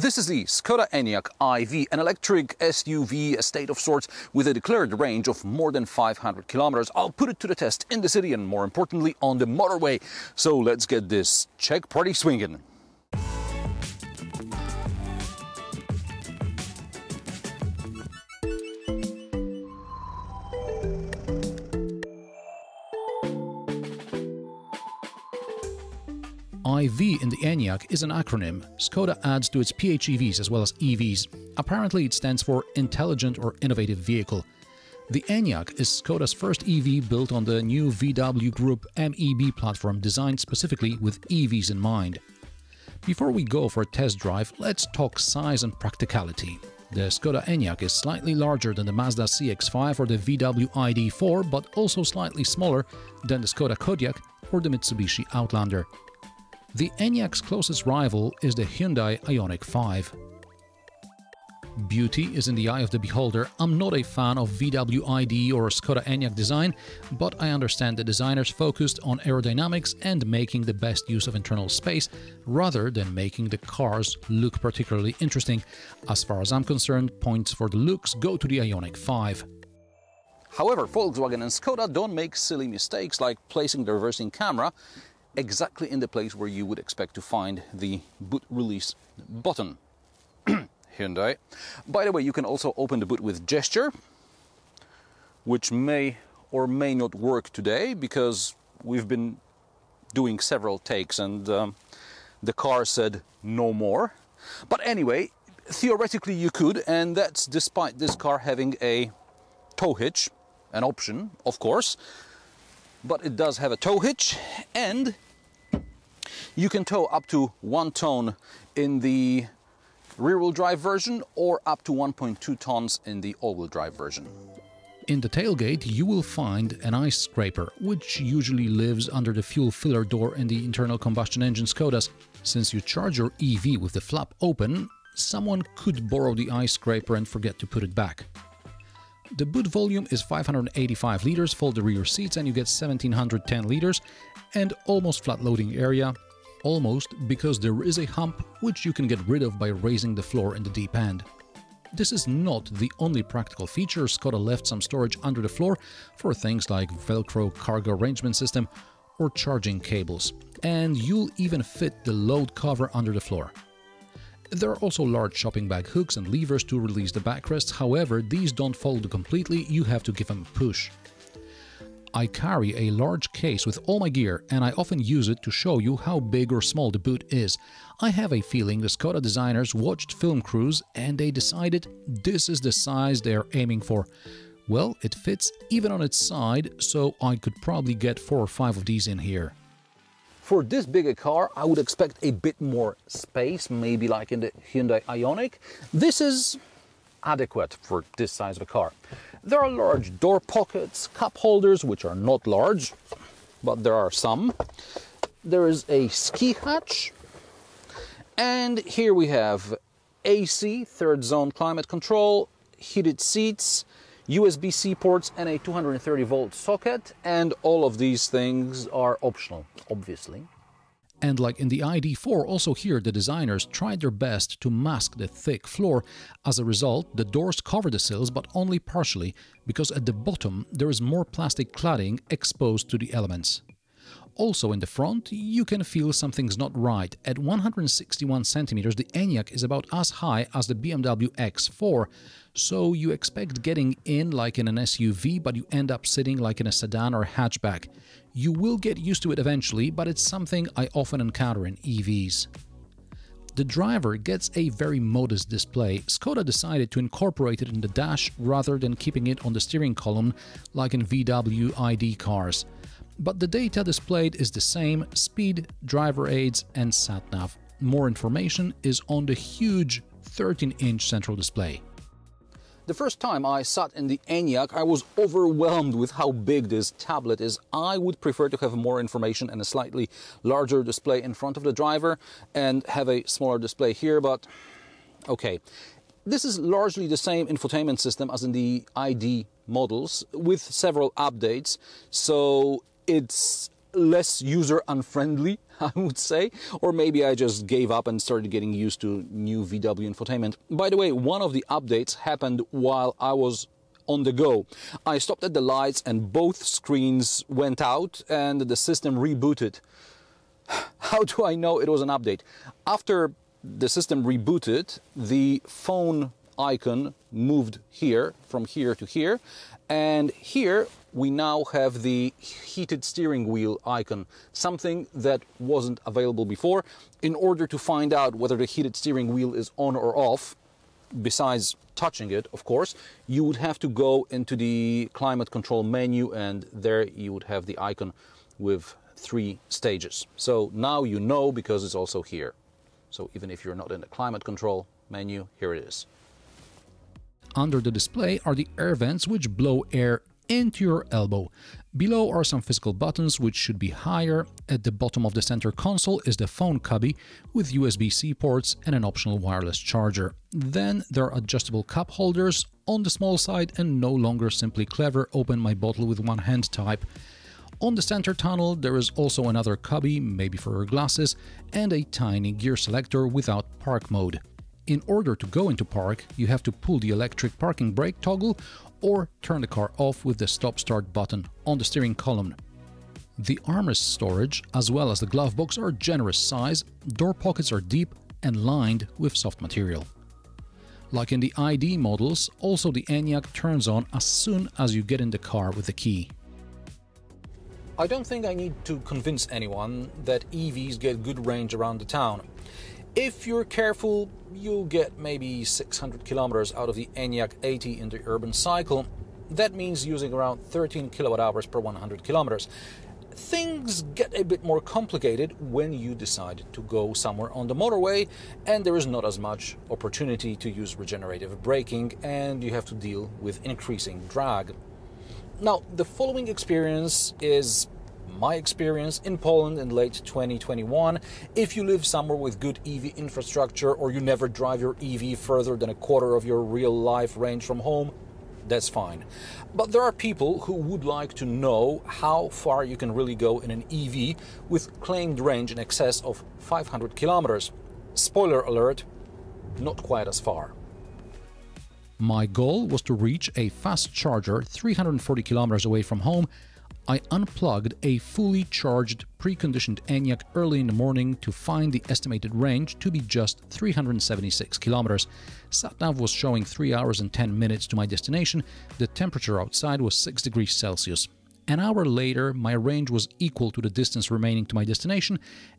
This is the Skoda Enyaq iV, an electric SUV estate of sorts with a declared range of more than 500 kilometers. I'll put it to the test in the city and more importantly on the motorway. So let's get this Czech party swinging. IV in the Enyaq is an acronym Skoda adds to its PHEVs as well as EVs. Apparently it stands for Intelligent or Innovative Vehicle. The Enyaq is Skoda's first EV built on the new VW Group MEB platform designed specifically with EVs in mind. Before we go for a test drive, let's talk size and practicality. The Skoda Enyaq is slightly larger than the Mazda CX-5 or the VW ID4, but also slightly smaller than the Skoda Kodiaq or the Mitsubishi Outlander. The Enyaq's closest rival is the Hyundai Ioniq 5. Beauty is in the eye of the beholder. I'm not a fan of VW ID or Skoda Enyaq design, but I understand the designers focused on aerodynamics and making the best use of internal space rather than making the cars look particularly interesting. As far as I'm concerned, points for the looks go to the Ioniq 5. However, Volkswagen and Skoda don't make silly mistakes like placing the reversing camera exactly in the place where you would expect to find the boot release button. Hyundai. By the way, you can also open the boot with gesture, which may or may not work today because we've been doing several takes and um, the car said no more. But anyway, theoretically you could, and that's despite this car having a tow hitch, an option, of course but it does have a tow hitch and you can tow up to one ton in the rear-wheel drive version or up to 1.2 tons in the all-wheel drive version. In the tailgate, you will find an ice scraper, which usually lives under the fuel filler door in the internal combustion engine Skodas. Since you charge your EV with the flap open, someone could borrow the ice scraper and forget to put it back. The boot volume is 585 liters, fold the rear seats and you get 1710 liters and almost flat loading area, almost because there is a hump which you can get rid of by raising the floor in the deep end. This is not the only practical feature, Skoda left some storage under the floor for things like Velcro cargo arrangement system or charging cables, and you'll even fit the load cover under the floor. There are also large shopping bag hooks and levers to release the backrests, however, these don't fold completely, you have to give them a push. I carry a large case with all my gear and I often use it to show you how big or small the boot is. I have a feeling the Skoda designers watched film crews and they decided this is the size they're aiming for. Well, it fits even on its side, so I could probably get 4 or 5 of these in here. For this bigger car, I would expect a bit more space, maybe like in the Hyundai Ioniq. This is adequate for this size of a car. There are large door pockets, cup holders, which are not large, but there are some. There is a ski hatch, and here we have AC, third zone climate control, heated seats, USB-C ports and a 230 volt socket and all of these things are optional, obviously. And like in the ID4, also here the designers tried their best to mask the thick floor. As a result, the doors cover the sills but only partially, because at the bottom there is more plastic cladding exposed to the elements. Also in the front, you can feel something's not right. At 161 centimeters, the Enyaq is about as high as the BMW X4, so you expect getting in like in an SUV, but you end up sitting like in a sedan or hatchback. You will get used to it eventually, but it's something I often encounter in EVs. The driver gets a very modest display. Skoda decided to incorporate it in the dash rather than keeping it on the steering column like in VW ID cars. But the data displayed is the same, speed, driver aids and sat-nav. More information is on the huge 13-inch central display. The first time I sat in the Enyaq, I was overwhelmed with how big this tablet is. I would prefer to have more information and a slightly larger display in front of the driver and have a smaller display here, but okay. This is largely the same infotainment system as in the ID models with several updates, so it's less user unfriendly, I would say, or maybe I just gave up and started getting used to new VW infotainment. By the way, one of the updates happened while I was on the go. I stopped at the lights and both screens went out and the system rebooted. How do I know it was an update? After the system rebooted, the phone icon moved here from here to here and here we now have the heated steering wheel icon, something that wasn't available before. In order to find out whether the heated steering wheel is on or off, besides touching it, of course, you would have to go into the climate control menu and there you would have the icon with three stages. So now you know because it's also here. So even if you're not in the climate control menu, here it is. Under the display are the air vents which blow air into your elbow. Below are some physical buttons which should be higher. At the bottom of the center console is the phone cubby with USB-C ports and an optional wireless charger. Then there are adjustable cup holders on the small side and no longer simply clever open my bottle with one hand type. On the center tunnel there is also another cubby, maybe for your glasses, and a tiny gear selector without park mode. In order to go into park, you have to pull the electric parking brake toggle or turn the car off with the stop-start button on the steering column. The armrest storage, as well as the glove box, are generous size, door pockets are deep and lined with soft material. Like in the ID models, also the Enyaq turns on as soon as you get in the car with the key. I don't think I need to convince anyone that EVs get good range around the town. If you're careful, you'll get maybe 600 kilometers out of the Enyaq 80 in the urban cycle. That means using around 13 kilowatt hours per 100 kilometers. Things get a bit more complicated when you decide to go somewhere on the motorway and there is not as much opportunity to use regenerative braking and you have to deal with increasing drag. Now, the following experience is my experience in Poland in late 2021. If you live somewhere with good EV infrastructure or you never drive your EV further than a quarter of your real life range from home, that's fine. But there are people who would like to know how far you can really go in an EV with claimed range in excess of 500 kilometers. Spoiler alert, not quite as far. My goal was to reach a fast charger 340 kilometers away from home I unplugged a fully charged preconditioned Enyaq early in the morning to find the estimated range to be just 376 kilometers. SatNav was showing 3 hours and 10 minutes to my destination. The temperature outside was 6 degrees Celsius. An hour later, my range was equal to the distance remaining to my destination,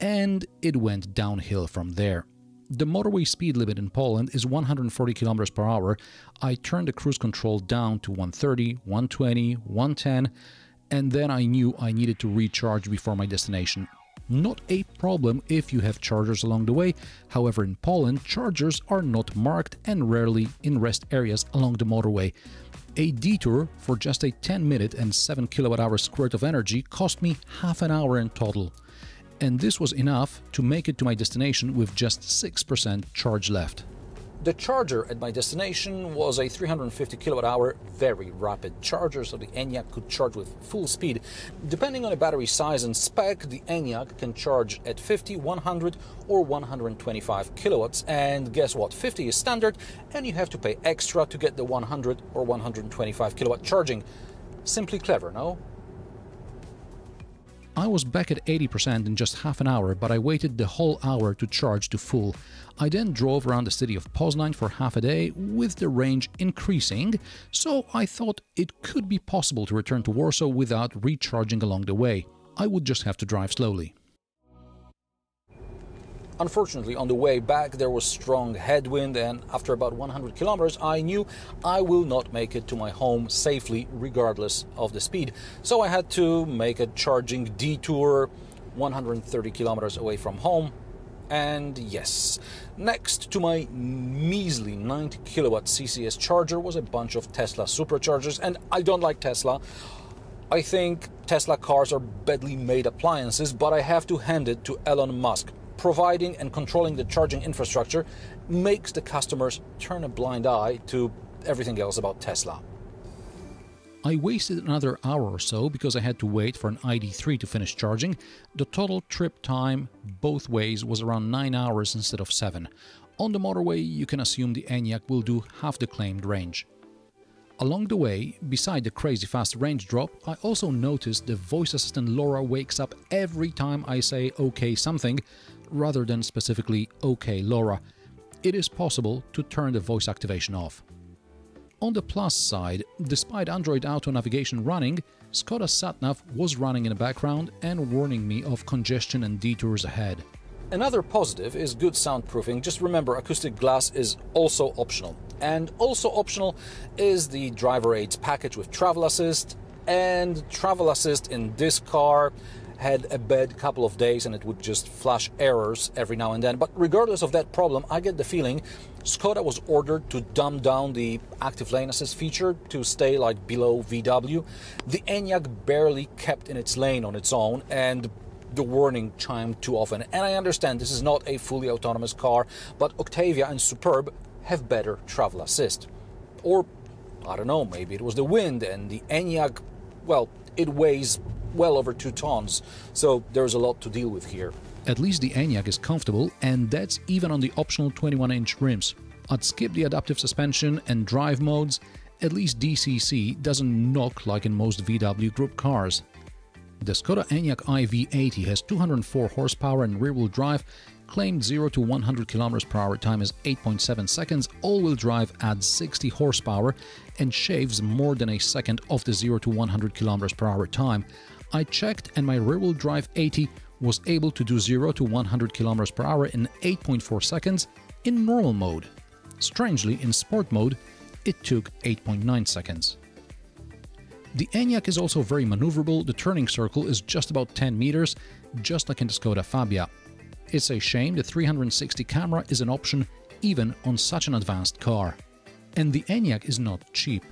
and it went downhill from there. The motorway speed limit in Poland is 140 km per hour. I turned the cruise control down to 130, 120, 110 and then I knew I needed to recharge before my destination. Not a problem if you have chargers along the way, however in Poland chargers are not marked and rarely in rest areas along the motorway. A detour for just a 10 minute and 7 kilowatt hour squirt of energy cost me half an hour in total. And this was enough to make it to my destination with just 6% charge left. The charger at my destination was a 350 kilowatt hour very rapid charger, so the Enyaq could charge with full speed. Depending on the battery size and spec, the Enyaq can charge at 50, 100, or 125 kilowatts. And guess what? 50 is standard, and you have to pay extra to get the 100 or 125 kilowatt charging. Simply clever, no? I was back at 80% in just half an hour, but I waited the whole hour to charge to full. I then drove around the city of Poznań for half a day, with the range increasing, so I thought it could be possible to return to Warsaw without recharging along the way. I would just have to drive slowly. Unfortunately, on the way back, there was strong headwind, and after about 100 kilometers, I knew I will not make it to my home safely, regardless of the speed. So I had to make a charging detour 130 kilometers away from home. And yes, next to my measly 90 kilowatt CCS charger was a bunch of Tesla superchargers, and I don't like Tesla. I think Tesla cars are badly made appliances, but I have to hand it to Elon Musk providing and controlling the charging infrastructure makes the customers turn a blind eye to everything else about Tesla. I wasted another hour or so because I had to wait for an ID3 to finish charging. The total trip time both ways was around 9 hours instead of 7. On the motorway, you can assume the Enyaq will do half the claimed range. Along the way, beside the crazy fast range drop, I also noticed the voice assistant Laura wakes up every time I say OK something, rather than specifically OK Laura. It is possible to turn the voice activation off. On the plus side, despite Android Auto navigation running, Skoda SatNav was running in the background and warning me of congestion and detours ahead. Another positive is good soundproofing. Just remember, acoustic glass is also optional. And also optional is the driver aids package with travel assist. And travel assist in this car had a bad couple of days and it would just flash errors every now and then. But regardless of that problem, I get the feeling Skoda was ordered to dumb down the active lane assist feature to stay like below VW. The Enyaq barely kept in its lane on its own and the warning chimed too often. And I understand this is not a fully autonomous car, but Octavia and Superb have better travel assist. Or, I don't know, maybe it was the wind and the Enyaq, well, it weighs well over two tons, so there's a lot to deal with here. At least the Enyaq is comfortable, and that's even on the optional 21-inch rims. I'd skip the adaptive suspension and drive modes, at least DCC doesn't knock like in most VW Group cars. The Skoda Enyaq iV80 has 204 horsepower and rear-wheel drive, claimed 0 to 100 km per hour time is 8.7 seconds, all-wheel drive adds 60 horsepower and shaves more than a second off the 0 to 100 km per hour time. I checked and my rear-wheel drive 80 was able to do 0 to 100 km per hour in 8.4 seconds in normal mode. Strangely, in sport mode, it took 8.9 seconds. The Enyaq is also very maneuverable, the turning circle is just about 10 meters, just like in the Skoda Fabia. It's a shame the 360 camera is an option even on such an advanced car. And the Enyaq is not cheap.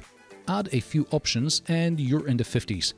Add a few options and you're in the 50s.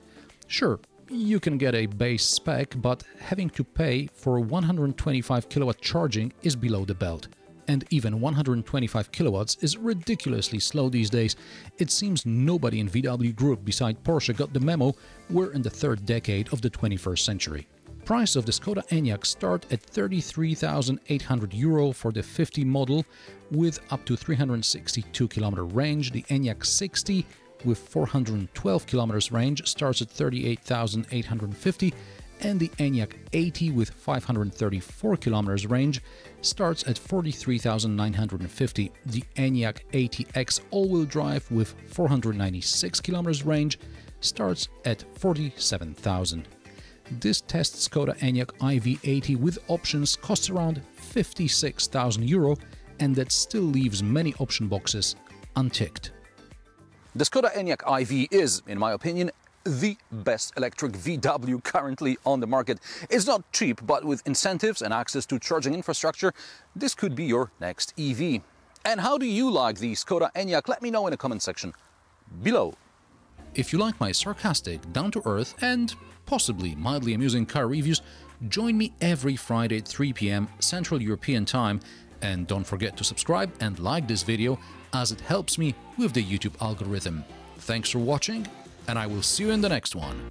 Sure, you can get a base spec, but having to pay for 125 kilowatt charging is below the belt. And even 125 kilowatts is ridiculously slow these days. It seems nobody in VW Group beside Porsche got the memo we're in the third decade of the 21st century. Price of the Skoda Enyaq start at 33,800 euro for the 50 model with up to 362 km range. The Enyaq 60 with 412 kilometers range starts at 38,850 and the Enyaq 80 with 534 kilometers range starts at 43,950. The Enyaq 80X all-wheel drive with 496 kilometers range starts at 47,000. This test Skoda Enyaq iV80 with options costs around 56,000 euro and that still leaves many option boxes unticked. The Skoda Enyaq iV is, in my opinion, the best electric VW currently on the market. It's not cheap, but with incentives and access to charging infrastructure, this could be your next EV. And how do you like the Skoda Enyaq? Let me know in the comment section below. If you like my sarcastic, down-to-earth and possibly mildly amusing car reviews, join me every Friday at 3 pm Central European Time and don't forget to subscribe and like this video as it helps me with the YouTube algorithm. Thanks for watching and I will see you in the next one.